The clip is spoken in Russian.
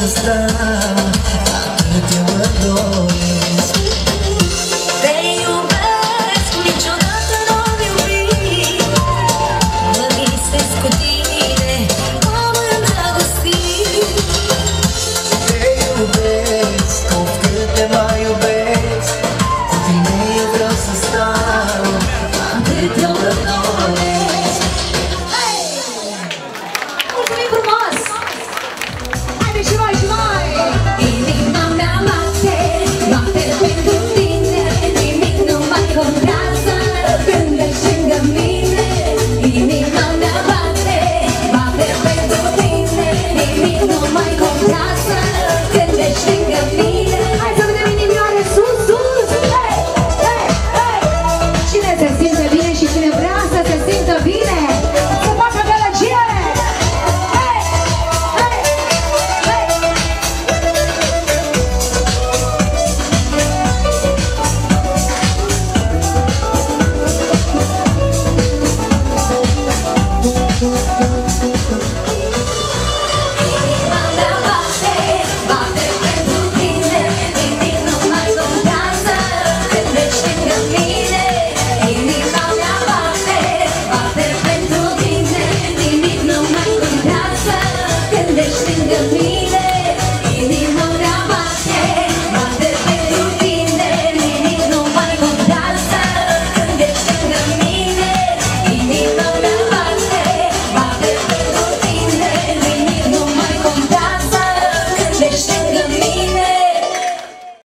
сестра, а ты делаешь.